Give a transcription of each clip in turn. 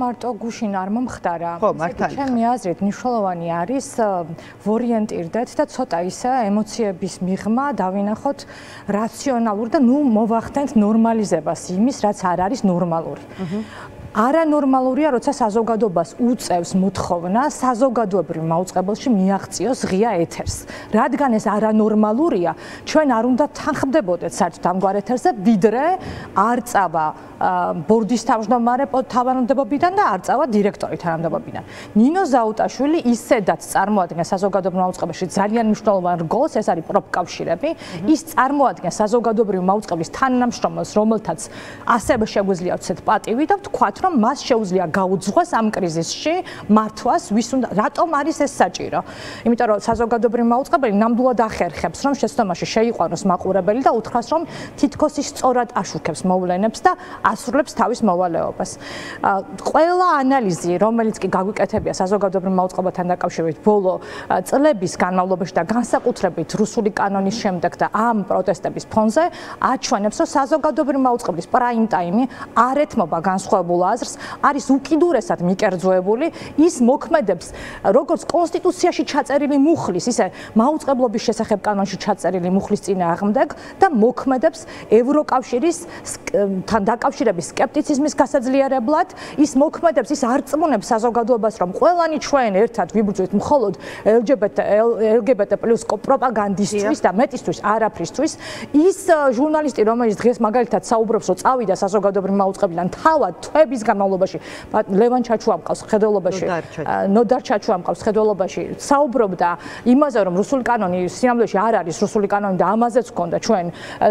მარტო გუშინ არ მომხდარა. ხო, მართალია. ჩემი აზრით მნიშვნელოვანი არის ვორიენტირდეთ და ცოტა ისე ემოციების მიღმა დავინახოთ რაციონალურ და ნუ მოვახდენთ ნორმალიზებას იმის, რაც არ არის ნორმალური. არანორმალურია, როცა საზოგადოებას უწევს მოთხოვნა საზოგადოებრივ მაუწყებელში მიაღწიოს ღია ეთერს. რადგან ეს არანორმალურია, ჩვენ არ უნდა თანხმდებოდეთ საერთოდ ამგვარ ეთერზე, ვიდრე არ წავა ბორდის თავმჯდომარე თავანდებობიდან და არ წავა დირექტორი თანამდებობიდან. ნინო ზაუტაშვილი ისედაც წარმოადგენს საზოგადოებრივ მაუწყებელში ძალიან მნიშვნელოვან რგოლს, ეს არის პროფკავშირები. ის წარმოადგენს საზოგადოებრივ მაუწყებლის თანამშრომელს, რომელთაც ასევე შეგვიძლია ვცეთ პატივი და ვთქვათ, რომ მას შეუძლია გაუძღვას ამ კრიზისში მართვას ვის უნდა რატომ არის ეს საჭირო? იმიტომ რომ საზოგადოებრივი მაუწყებელი ნამდვილად ახერხებს რომ შეცდომაში შეიყვანოს მაყურებელი და უთხრას რომ თითქოს ის სწორად აშუქებს მოვლენებს და ასრულებს თავის მოვალეობას. ყველა ანალიზი რომელიც კი გაგვიკეთებია საზოგადოებრივ მაუწყებელთან დაკავშირებით ბოლო წლების განმავლობაში და განსაკუთრებით რუსული კანონის შემდეგ და ამ პროტესტების ფონზე აჩვენებს რომ საზოგადოებრივი მაუწყებლის პრაიმ ტაიმი არ ეთმობა განსხვავებულ აზრს არის უკიდურესად მიკერძოებული ის მოქმედებს როგორც კონსტიტუციაში ჩაწერილი მუხლის ისე მაუწყებლობის შესახებ კანონში ჩაწერილი მუხლის წინააღმდეგ და მოქმედებს ევროკავშირის თან დაკავშირების სკეპტიციზმის გასაძლიერებლად. ის მოქმედებს ის არწმუნებს საზოგადოებას რომ ყველანი ჩვენ ერთად ვიბრძვით მხოლოდ LGBT LGBT+ პროპაგანდისტვის და მეტისთვის არაფრისთვის. ის ჟურნალისტი რომელიც დღეს მაგალითად საუბრობს რომ წავიდა საზოგადოებრივ მაუწყებლიდან თავად თვების განმავლობაში. ლევან ჩაჩუ ამყავს ხედველობაში. ნოდარ ჩაჩუ. ამყავს ხედველობაში. საუბრობდა იმაზე რომ რუსული კანონი სიამლეში არ არის რუსული კანონი და ამაზეც გქონდა ჩვენ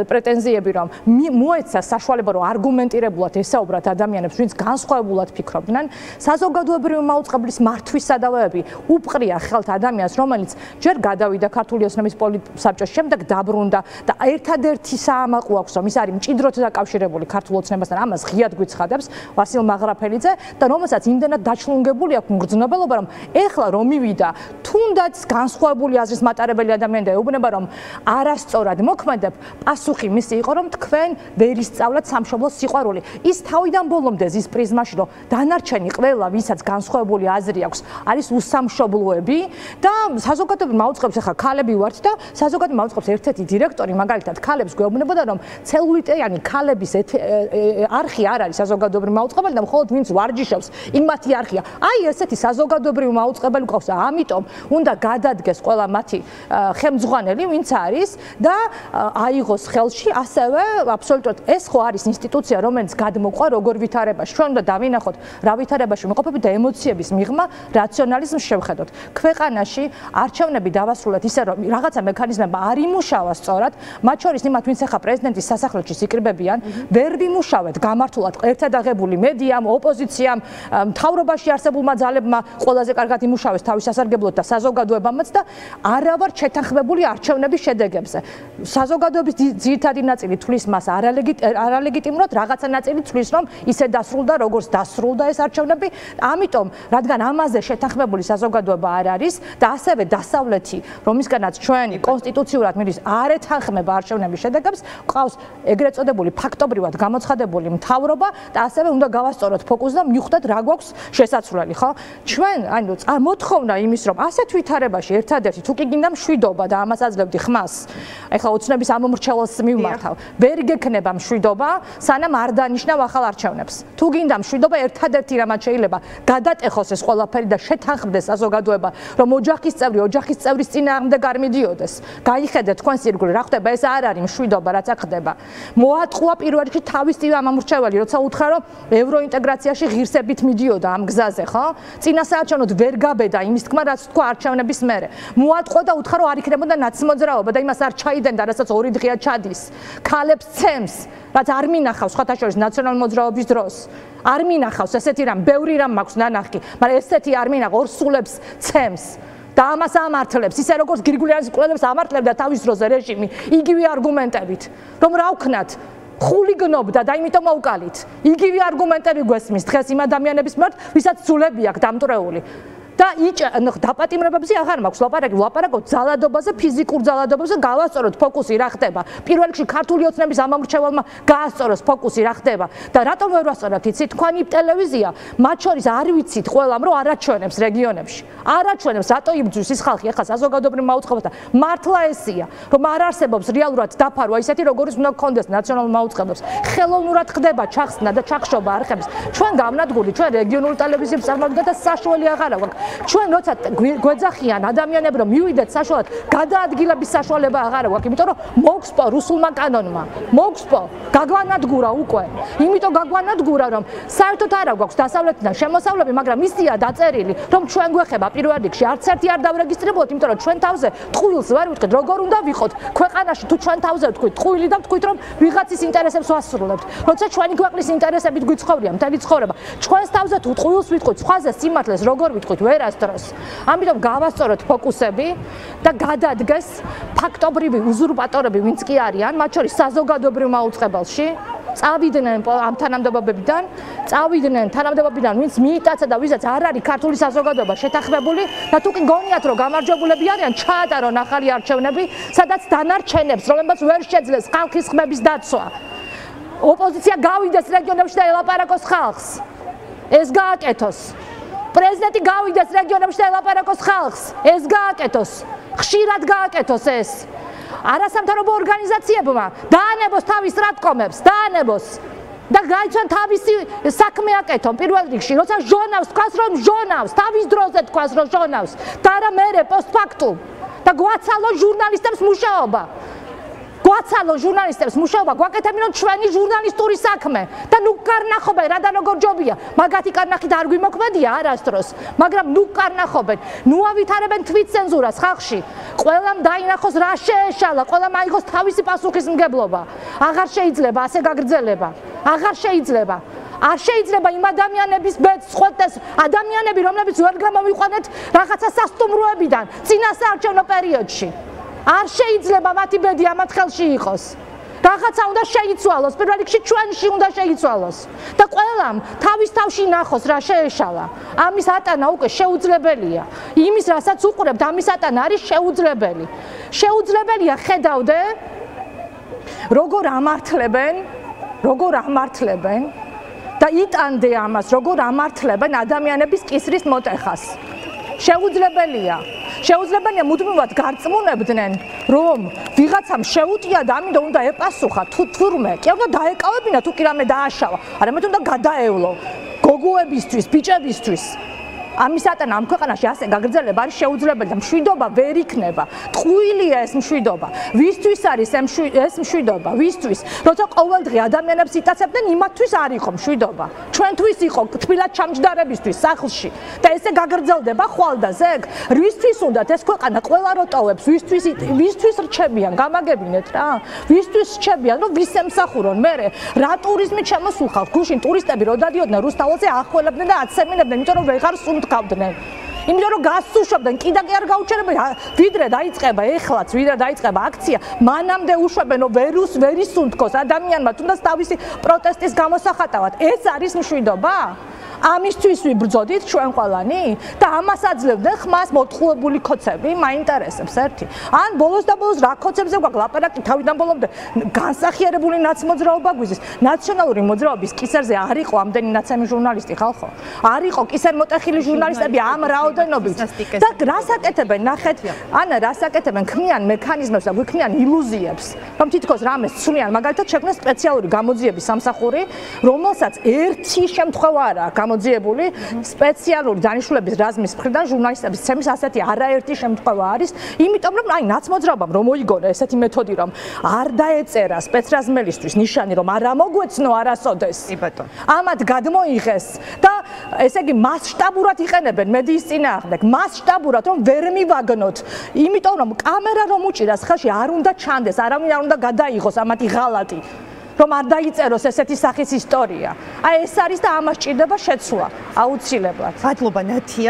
პრეტენზიები რომ მოეცა საშუალება რომ არგუმენტირებულად ესაუბრათ ადამიანებს ვინც განსხვავებულად ფიქრობდნენ. საზოგადოებრივი მაუწყებლის მართვის სადავეები უპყრია ხელთ ადამიანს რომელიც ჯერ გადავიდა ქართული ოსნების პოლიტსაბჭოს შემდეგ დაბრუნდა და ერთადერთი საამაყო აქვს რომ ის არის მჭიდროდ დაკავშირებული ქართულ ოცნებასთან ამას ღიად გვიცხადებს. ვასილ მაღრაფელიძე და რომელსაც იმდენად დაჩლუნგებული აქვს მგრძნობელობა რომ ეხლა რომ მივიდა თუნდაც განსხვავებული აზრის მატარებელი ადამიანი და ეუბნება რომ არასწორად მოქმედებ პასუხი მისი იყო რომ თქვენ ვერ ისწავლეთ სამშობლოს სიყვარული. ის თავიდან ბოლომდე ზის პრიზმაში რომ დანარჩენი ყველა ვისაც განსხვავებული აზრი აქვს არის უსამშობლოები და საზოგადოებრივ მაუწყებს ახლა ქალები ვართ და საზოგადოებრივ მაუწყებს ერთ-ერთი დირექტორი მაგალითად ქალებს გვეუბნებოდა რომ ცელულიტიანი ქალების არხი არ არის საზოგადოებრივ მაუწყებელი და მხოლოდ ვინც ვარჯიშობს იმათი არქია. აი ესეთი საზოგადოებრივი მაუწყებელი ყავს ამიტომ უნდა გადადგეს ყველა მათი ხელმძღვანელი ვინც არის და აიღოს ხელში ასევე აბსოლუტურად ეს ხო არის ინსტიტუცია რომელიც გადმოყვა როგორ ვითარებაში ჩვენ უნდა დავინახოთ რა ვითარებაში მოყოფებით და ემოციების მიღმა რაციონალიზმს შევხედოთ. ქვეყანაში არჩევნები დავასრულეთ ისე რომ რაღაცა მექანიზმება არ იმუშავა სწორად. მათ შორის იმათ ვინც ახლა პრეზიდენტის სასახლეში სიკრიბებიან ვერ ვიმუშავეთ გამართულად ერთად აღებული მედიამ, ოპოზიციამ, მთავრობაში არსებულმა ძალებმა ყველაზე კარგად იმუშავეს თავის სასარგებლოდ და საზოგადოებამაც და არავარ ჩეთანხმებული არჩევნების შედეგებზე. საზოგადოების ძირითადი ნაწილი თulis მას არალეგიტიმურად, რაღაცა ნაწილი თulis რომ ისე დასრულდა, როგორც დასრულდა ეს არჩევნები. ამიტომ, რადგან ამაზე შეთანხმებული საზოგადოება არ არის და ასევე დასავლეთი, რომისგანაც ჩვენი კონსტიტუციურად მიდის არ ეთანხმება არჩევნების შედეგებს, ყავს ეგრეთ წოდებული ფაქტობრივად გამოცხადებული მთავრობა და ასევე უნდა გავასწოროთ ფოკუსი და მივხვდეთ რა გვაქვს შესაძლებელი, ხო? ჩვენ, ანუ მოთხოვნა იმის, რომ ასეთ ვითარებაში ერთადერთი თუ კი გინდა მშვიდობა და ამას აძლევდი ხმას. ეხლა ოცნების ამომრჩეველს მიმართავ. ვერ გექნება მშვიდობა, სანამ არ დანიშნავ ახალ არჩევნებს. თუ გინდა მშვიდობა, ერთადერთი რამაც შეიძლება გადატეხოს ეს ყველაფერი და შეთანხმდეს საზოგადოება, რომ ოჯახის წევრი ოჯახის წევრის წინააღმდეგ არ მიდიოდეს. გაიხედეთ თქვენს ირგვლივ, რა ხდება? ეს არ არის მშვიდობა, რაც აქ ხდება. მოატყუა პირველ რიგში თავისივე ამომრჩეველი, როცა უთხრა რომ ევროინტეგრაციაში ღირსებით მიდიოდა ამ გზაზე, ხო? წინასაარჩევნოდ ვერ გაბედა იმის თქმა, რაც თქვა არჩევნების მერე. მოატყო და უთხრა რომ არ იქნებოდა ნაცმოძრაობა და იმას არ ჩაიდენდა, რასაც ორი დღეა ჩადის. ქალებს ცემს, რაც არ მინახავს სხვათა შორის ნაციონალური მოძრაობის დროს. არ მინახავს ესეთი რამ, ბევრი რამ მაქვს ნანახი, მაგრამ ესეთი არ მინახ ორსულებს ცემს. და ამას ამართლებს ისე როგორც გრიგულიანის კვლევებს ამართლებდა თავის დროზე რეჟიმი იგივე არგუმენტებით რომ რა ვქნათ ხულიგნობდა და იმიტომ მოუკალით. იგივე არგუმენტები გვესმის დღეს იმ ადამიანების მიმართ, ვისაც ძულები აქვს დამტრეული. და დაპატიმრებებზე აღარ მაქვს ლაპარაკი, ლაპარაკობ ძალადობაზე, ფიზიკურ ძალადობაზე, გავასწოროთ ფოკუსი რა ხდება. პირველ რიგში ქართული ოცნების ამამრჩეველმა გაასწოროს ფოკუსი რა ხდება და რატომ ვერ ვასწოროთ იცით თქვენი ტელევიზია, მათ შორის არ ვიცით ყველამ რომ არაჩვენებს რეგიონებში. არაჩვენებს რატო იბძვის ის ხალხი ახლა საზოგადოებრივ მაუწყებელთა მართლა ესია რომ არ არსებობს რეალურად დაფარვა ისეთი როგორიც უნდა გქონდეს ნაციონალურ მაუწყებლებს. ხელოვნურად ხდება ჩახსნა და ჩახშობა არხების. ჩვენ გამნადგური ჩვენ რეგიონულ ტელევიზიებს წარმოგდგენთ და საშუალო აღარა გვაქვს. ჩვენ როცა გვეძახიან ადამიანები რომ მივიდეთ საშუალოდ გადაადგილების საშუალება აღარა გვაქვს, იმიტომ რომ მოგსპო რუსულმა კანონმა. მოგსპო გაგვანადგურა უკვე. იმიტომ გაგვანადგურა რომ საერთოდ არა გვაქვს დასავლეთიდან შემოსავლები, მაგრამ ისია დაწერილი რომ ჩვენ გვეხება პირველ რიგში არც ერთი არ დავრეგისტრირებულოთ, იმიტომ რომ ჩვენ თავზე ტყუილს ვერ ვიტყვით, როგორ უნდა ვიყოთ ქვეყანაში თუ ჩვენ თავზე ვთქვით ტყუილი და ვთქვით რომ ვიღაცის ინტერესებს ვასრულებთ. როცა ჩვენი ქვეყნის ინტერესებით გვიცხოვრია მთელი ცხოვრება, ჩვენს თავზე თუ ტყუილს ვიტყვით, სხვაზე სიმართლეს როგორ ვიტყვით ვერასდროს. ამიტომ გავასწოროთ ფოკუსები და გადადგეს ფაქტობრივი უზურპატორები, ვინც კი არიან, მათ შორის საზოგადოებრივ მაუწყებელში. წავიდნენ ამ თანამდებობებიდან, წავიდნენ თანამდებობებიდან, ვინც მიიტაცა და ვისაც არ არის ქართული საზოგადოება შეთანხმებული და თუ კი გონიათ რომ გამარჯვებულები არიან, ჩაატარონ ახალი არჩევნები, სადაც დანარჩენებს, რომლებიც ვერ შეძლეს ხალხის ხმების დაცვა. ოპოზიცია გავიდეს რეგიონებში და ელაპარაკოს ხალხს. ეს გააკეთოს. პრეზიდენტი გავიდეს რეგიონებში და ელაპარაკოს ხალხს. ეს გააკეთოს. ხშირად გააკეთოს ეს. არასამთავრობო ორგანიზაციებმა დაანებოს თავის რატკომებს, დაანებოს და გაიცან თავისი საქმე აკეთონ პირველ რიგში, როცა ჟურნალს თქვას რომ ჟურნალს თავის დროზე თქვას რომ ჟურნალს და არა მერე პოსტფაქტუმ და გვაცალო ჟურნალისტებს მუშაობა. გვაცალო ჟურნალისტებს მუშაობა, გვაკეთებინონ ჩვენი ჟურნალისტური საქმე და ნუ კარნახობენ რა და როგორ ჯობია. მაგათი კარნახით არ გვიმოქმედია არასდროს, მაგრამ ნუ კარნახობენ, ნუ ავითარებენ თვით ცენზურას ხალხში. ყველამ დაინახოს რა შეეშალა, ყველამ აიღოს თავისი პასუხისმგებლობა. აღარ შეიძლება ასე გაგრძელება. აღარ შეიძლება. არ შეიძლება იმ ადამიანების ბედს ხვდეს ადამიანები რომლებიც ვერ გამოვიყვანეთ რაღაცა სასტუმროებიდან წინასაარჩევნო პერიოდში. არ შეიძლება მათი ბედი ამათ ხელში იყოს. რაღაცა უნდა შეიცვალოს, პირველ რიგში ჩვენში უნდა შეიცვალოს. და ყველამ თავის თავში ნახოს რა შეეშალა. ამის ატანა უკვე შეუძლებელია. იმის რასაც უყურებთ, ამის ატანა არის შეუძლებელი. შეუძლებელია ხედავდე როგორ ამართლებენ, როგორ ამართლებენ და იტანდე ამას, როგორ ამართლებენ ადამიანების კისრის მოტეხას. შეუძლებელია. შეუძლებელია მუდმივად გარწმუნებდნენ, რომ ვიღაცამ შეუტია და ამიტომ უნდა ეპასუხა თუ თურმე, კი უნდა დაეკავებინა თუ კი რამე დააშავა, არამედ უნდა გადაევლო გოგოებისთვის, ბიჭებისთვის. ამისატან ამ ქვეყანაში ასე გაგრძელება არის შეუძლებელი და მშვიდობა ვერ იქნება. ტყუილია ეს მშვიდობა. ვისთვის არის ეს მშვიდობა? ვისთვის? როცა ყოველდღე ადამიანებს იტაცებდნენ, იმათთვის არ იყო მშვიდობა. ჩვენთვის იყო თბილად ჩამჯდარებისთვის სახლში და ესე გაგრძელდება ხვალდაზე. ვისთვის უნდათ ეს ქვეყანა ყველა როტოვებს? ვისთვის ვისთვის რჩებიან? გამაგებინეთ რა. ვისთვის რჩებიან? რომ ვის ემსახურონ? მე რა ტურიზმით შემოსულ ხალხ? გუშინ ტურისტები რო დადიოდნენ რუსთაველზე ახველებდნენ და აცემინებდნენ, იმიტომ რომ ვეღარ სუნთ გავდნენ. იმიტომ რომ გასუშვებდნენ, კიდე კი არ გაუჩერებენ, ვიდრე დაიწყება ეხლაც, ვიდრე დაიწყება აქცია, მანამდე უშვებენ, რომ ვერუს ვერისუნთქოს ადამიანმა თუნდაც თავისი პროტესტის გამოსახატავად. ეს არის მშვიდობა? ამისთვის ვიბრძოდით ჩვენ ყველანი და ამას აძლევდნენ ხმას მოთხუებული ქოცები, მაინტერესებს ერთი. ან ბოლოს და ბოლოს რა ქოცებზე გვაქვს ლაპარაკი თავიდან ბოლომდე განსახიერებული ნაცმოძრაობა გვიზის. ნაციონალური მოძრაობის კისერზე არ იყო ამდენი ნაცემი ჟურნალისტი ხალხო. არ იყო კისერ მოტეხილი ჟურნალისტები ამ რაოდენობით. და რას აკეთებენ ნახეთ? ანა რას აკეთებენ? ქმნიან მექანიზმებს და გვიქნიან ილუზიებს. რომ თითქოს რამეს ცვლიან, მაგალითად შექმნეს სპეციალური გამოძიების სამსახური, რომელსაც ერთი შემთხვევა არა გამოძიებული სპეციალური დანიშნულების რაზმის მხრიდან ჟურნალისტების ცემის ასეთი არაერთი შემთხვევა არის, იმიტომ რომ აი ნაცმოძრაობამ რომ მოიგონა ესეთი მეთოდი რომ არ დაეწერა სპეცრაზმელისთვის ნიშანი რომ არ ამოგვეცნო არასოდეს. კი ბატონო. ამათ გადმოიღეს და ესე იგი მასშტაბურად იყენებენ მედიის წინააღმდეგ, მასშტაბურად რომ ვერ მივაგნოთ, იმიტომ რომ კამერა რომ უჭირას ხალხი არ უნდა ჩანდეს, არავინ არ უნდა გადაიღოს ამათი ღალატი. რომ არ დაიწეროს ესეთი სახის ისტორია. აი ეს არის და ამას ჭირდება შეცვლა აუცილებლად. მადლობა ნათია